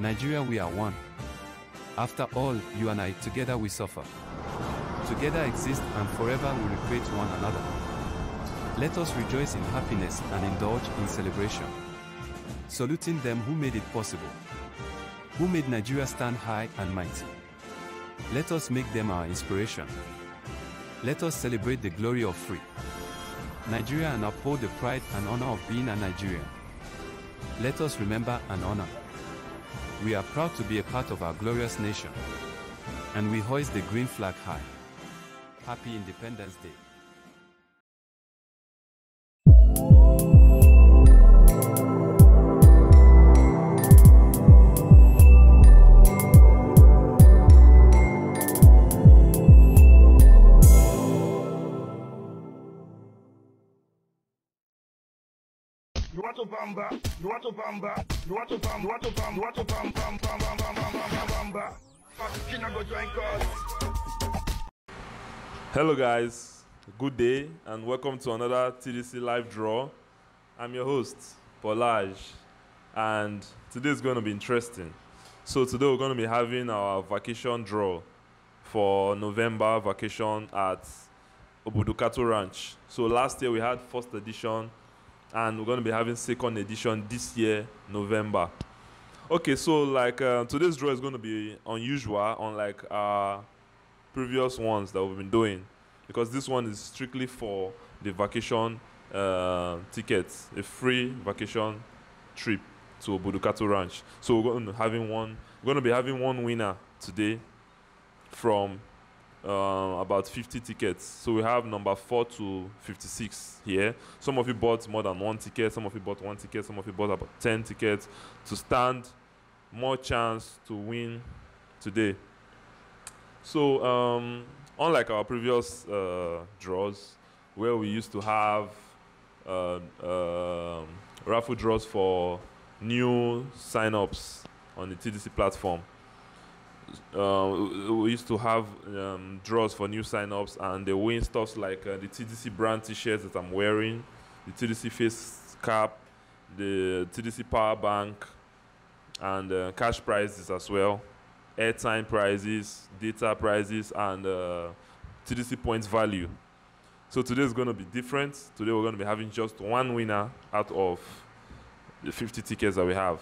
Nigeria, we are one. After all, you and I, together we suffer. Together exist and forever we recreate one another. Let us rejoice in happiness and indulge in celebration. Saluting them who made it possible, who made Nigeria stand high and mighty. Let us make them our inspiration. Let us celebrate the glory of free Nigeria and uphold the pride and honor of being a Nigerian. Let us remember and honor. We are proud to be a part of our glorious nation, and we hoist the green flag high. Happy Independence Day. Nuato bamba, nuato bamba, nuato bamba, nuato bamba, nuato bamba, bamba, bamba, bamba, bamba, bamba. Fatima go join us. Hello, guys. Good day, and welcome to another TDC live draw. I'm your host, Paularge, and today is going to be interesting. So, today we're going to be having our vacation draw for November vacation at Obudu Cattle Ranch. So, last year we had first edition, and we're going to be having second edition this year, November. Okay, so like uh, today's draw is going to be unusual, unlike our previous ones that we've been doing, because this one is strictly for the vacation uh, tickets, a free vacation trip to Obudu Cattle Ranch. So we're going to having one. We're going to be having one winner today from uh, about 50 tickets. So we have number 4 to 56 here. Some of you bought more than one ticket, some of you bought one ticket, some of you bought about 10 tickets to stand more chance to win today. So, um, unlike our previous uh, draws, where we used to have uh, um raffle draws for new sign-ups on the TDC platform, uh, we- used to have um, draws for new sign-ups and they win stuff like uh, the TDC brand t-shirts that I'm wearing, the TDC face cap, the TDC power bank, and uh, cash prizes as well, airtime prizes, data prizes, and uh, TDC points value. So today is going to be different. Today we're going to be having just one winner out of the 50 tickets that we have.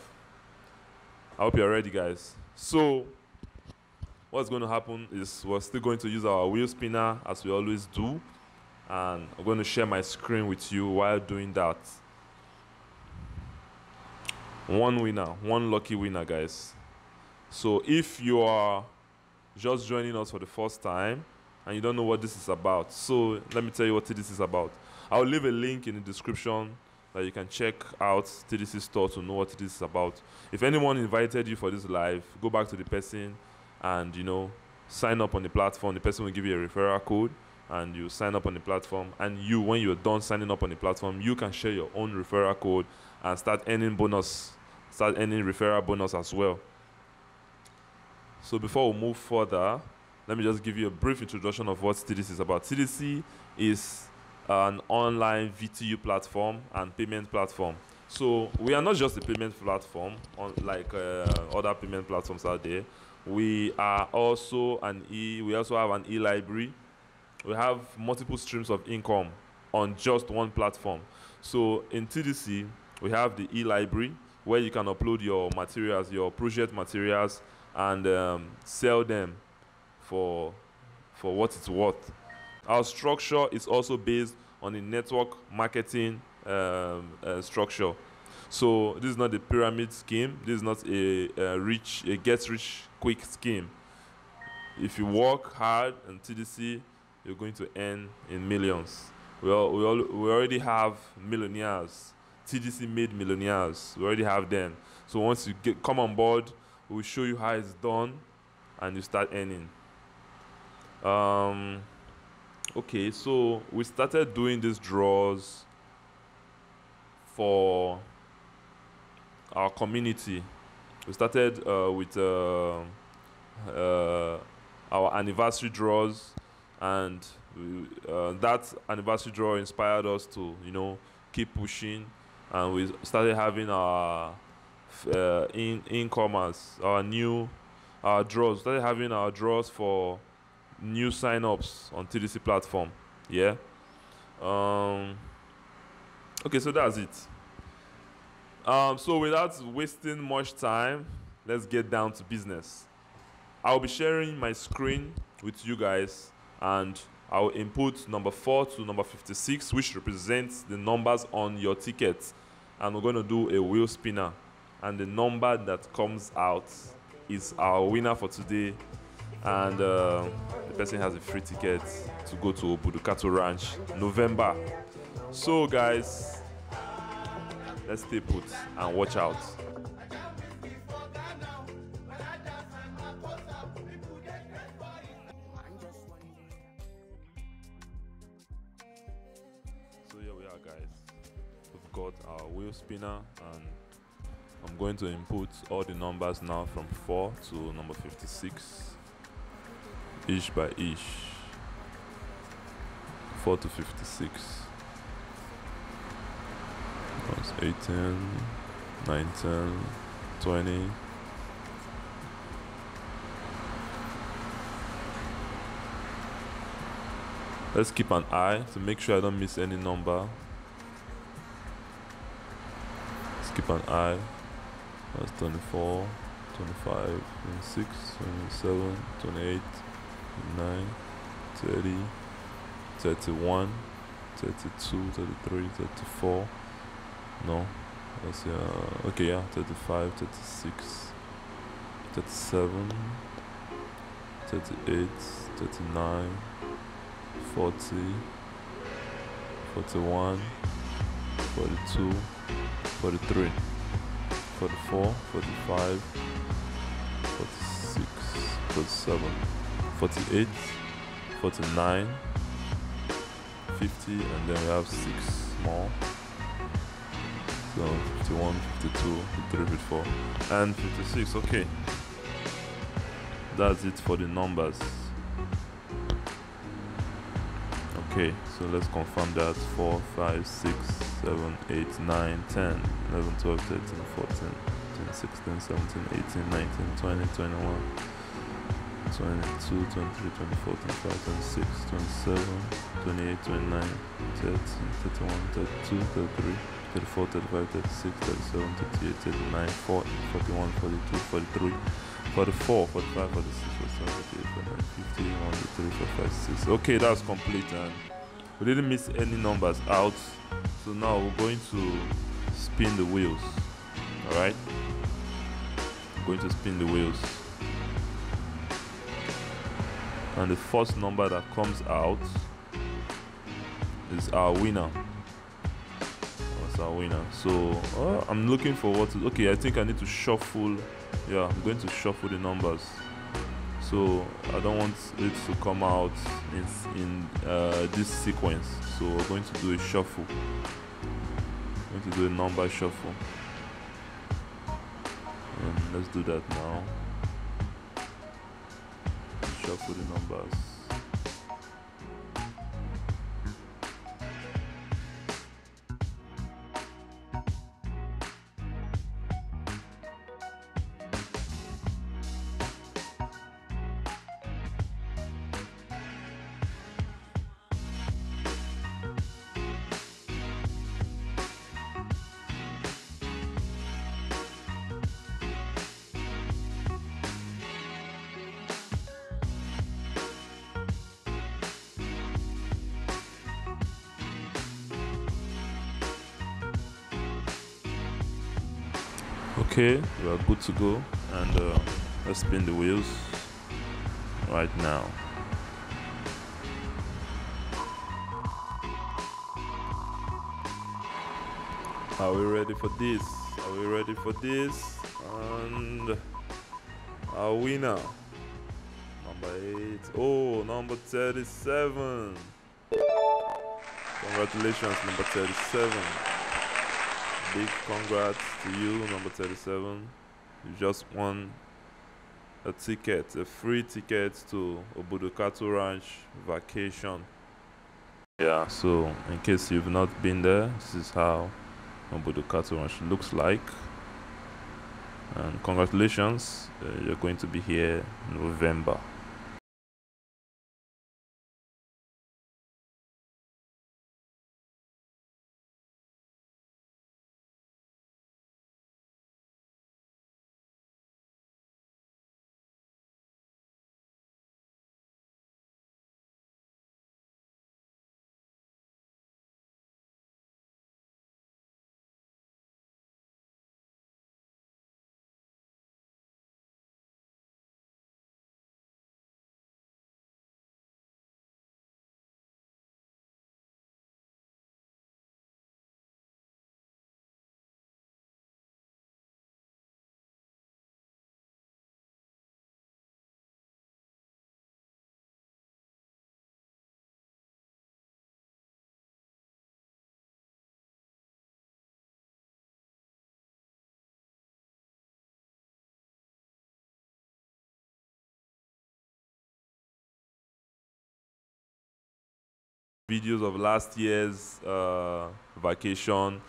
I hope you're ready, guys. So what's going to happen is we're still going to use our wheel spinner as we always do and i'm going to share my screen with you while doing that. One winner one lucky winner guys. So if you are just joining us for the first time and you don't know what this is about so let me tell you what this is about. I'll leave a link in the description that you can check out TDC store to know what this is about. If anyone invited you for this live, go back to the person and you know sign up on the platform. The person will give you a referral code and you sign up on the platform. And you when you're done signing up on the platform you can share your own referral code and start earning bonus start earning referral bonus as well. So before we move further let me just give you a brief introduction of what TDC is about. TDC is an online VTU platform and payment platform. So we are not just a payment platform like uh, other payment platforms out there we are also an e we also have an e-library. We have multiple streams of income on just one platform. So in tdc we have the e-library where you can upload your materials your project materials and um, sell them for for what it's worth. Our structure is also based on a network marketing um, uh, structure. So this is not a pyramid scheme. This is not a, a rich, a get rich quick scheme. If you work hard in TDC, you're going to earn in millions. We, all, we, all, we already have millionaires. TDC made millionaires. We already have them. So once you get, come on board, we'll show you how it's done, and you start earning. Um, okay, so we started doing these draws for our community. We started uh, with uh, uh, our anniversary draws, and we, uh, that anniversary draw inspired us to, you know, keep pushing, and we started having our uh, in incomers, our new our draws. Started having our draws for new sign-ups on TDC platform. Yeah. Um. Okay, so that's it. Um. So without wasting much time, let's get down to business. I'll be sharing my screen with you guys, and I'll input number four to number fifty-six, which represents the numbers on your ticket, and we're going to do a wheel spinner, and the number that comes out is our winner for today and uh, the person has a free ticket to go to Obudu Cattle Ranch November. So guys, let's stay put and watch out. So here we are guys. We've got our wheel spinner and I'm going to input all the numbers now from 4 to number 56 each by each 4 to 56 That's 18 19 20 let's keep an eye to make sure I don't miss any number. Let's keep an eye. That's 24 25 26 27 28 9 30 31 32 33 34 no? That's uh okay yeah 35 36 37 38 39 40 41 42 43 44 45 46 47 48 49 50 and then we have 6 more so 51 52 53 54 and 56 okay. That's it for the numbers. Okay so let's confirm that. 4 5 6 7 8 9 10 11 12 13 14 15 16 17 18 19 20 21 22, 23, 24, 25, 26, 27, 28, 29, 30, 31, 32, 33, 34, 35, 36, 37, 38, 39, 40, 41, 42, 43, 44, 45, 46, 47, 48, 49, 50, 1, 2, 3, 4, 5, 6. Okay, that's complete and we didn't miss any numbers out. So now we're going to spin the wheels. Alright? Going to spin the wheels and the first number that comes out is our winner that's our winner. So uh, i'm looking for what to, okay i think i need to shuffle. Yeah i'm going to shuffle the numbers. So i don't want it to come out in, in uh, this sequence. So we're going to do a shuffle. I'm going to do a number shuffle. And let's do that now. Shuffle the numbers. Okay, we are good to go, and uh, let's spin the wheels right now. Are we ready for this? Are we ready for this? And our winner, number eight. Oh, number 37. Congratulations, number 37. Big congrats to you, number 37. You just won a ticket, a free ticket to Obudu Cattle Ranch vacation. Yeah, so in case you've not been there, this is how Obudu Cattle Ranch looks like. And congratulations, uh, you're going to be here in November. Videos of last year's uh, vacation.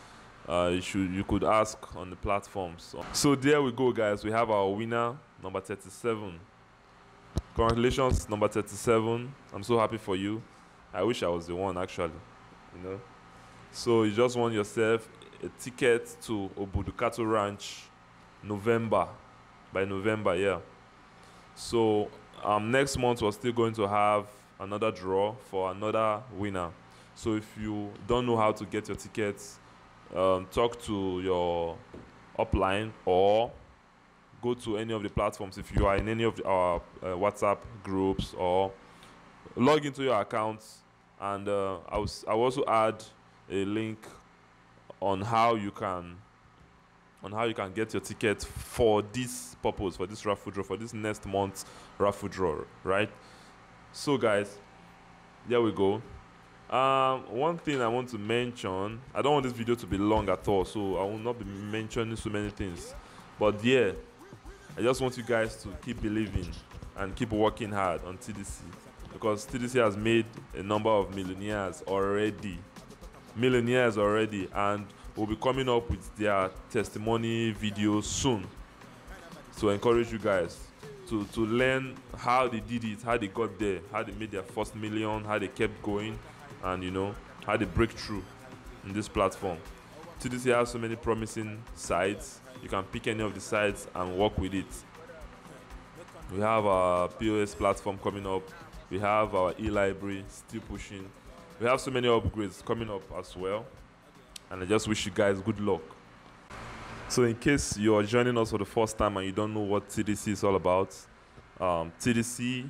Uh, you should you could ask on the platforms. So there we go guys. We have our winner number 37 congratulations number 37 i'm so happy for you. I wish i was the one actually you know? So you just want yourself a ticket to obudu cattle ranch november by november yeah. So um, next month we're still going to have another draw for another winner. So if you don't know how to get your tickets, um, talk to your upline or go to any of the platforms. If you are in any of our uh, WhatsApp groups or log into your accounts and uh, I will also add a link on how you can on how you can get your ticket for this purpose for this raffle draw for this next month's raffle draw right so, guys, there we go. Um, one thing I want to mention, I don't want this video to be long at all, so I will not be mentioning so many things. But yeah, I just want you guys to keep believing and keep working hard on TDC because TDC has made a number of millionaires already. Millionaires already, and will be coming up with their testimony videos soon. So, I encourage you guys to to learn how they did it, how they got there, how they made their first million, how they kept going, and you know how they break through in this platform. TDC has so many promising sites. You can pick any of the sites and work with it. We have our POS platform coming up. We have our e-library still pushing. We have so many upgrades coming up as well. And I just wish you guys good luck. So, in case you're joining us for the first time and you don't know what TDC is all about, um, TDC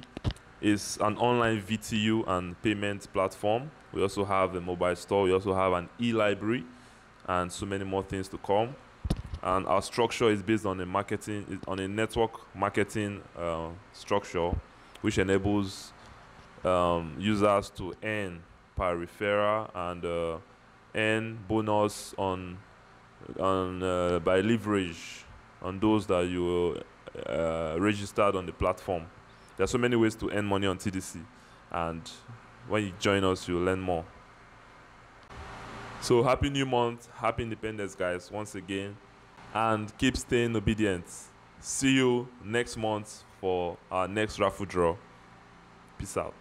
is an online VTU and payment platform. We also have a mobile store. We also have an e-library, and so many more things to come. And our structure is based on a marketing, on a network marketing uh, structure, which enables um, users to earn per referral and uh, earn bonus on on uh, by leverage on those that you uh, registered on the platform. There are so many ways to earn money on TDC, and when you join us, you'll learn more. So happy new month, happy independence, guys, once again, and keep staying obedient. See you next month for our next raffle draw. Peace out.